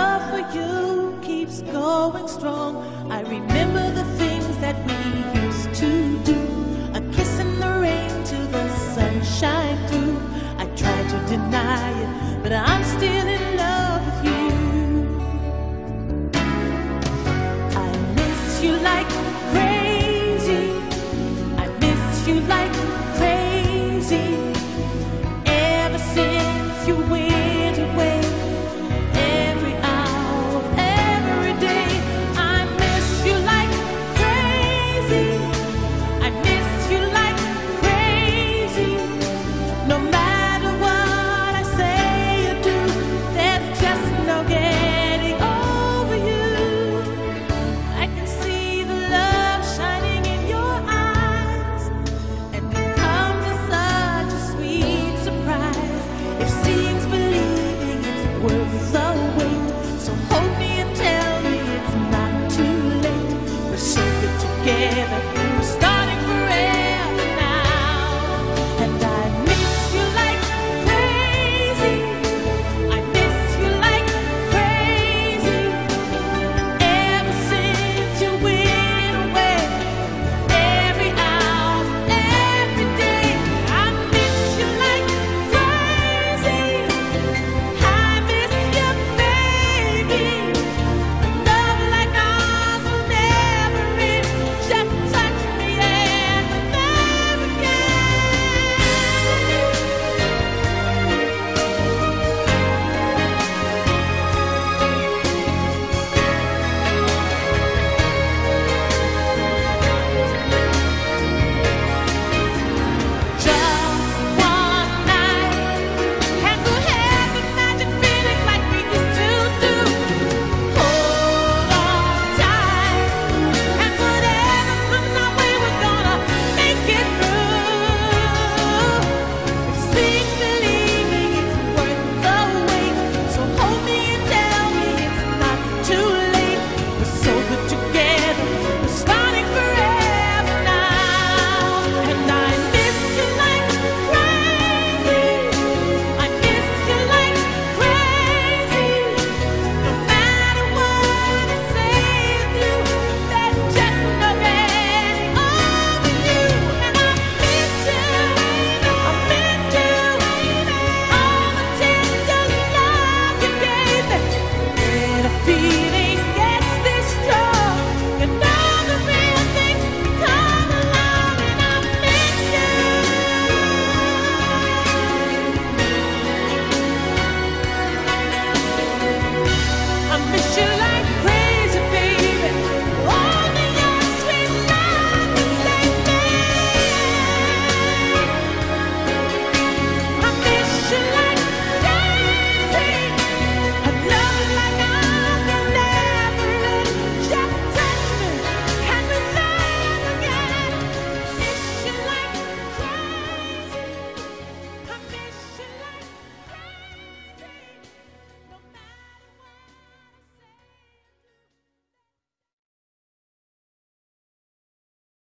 love for you keeps going strong. I remember the things that we used to do. A kiss in the rain till the sunshine through. I try to deny it, but I'm still in love with you. I miss you like crazy. I miss you like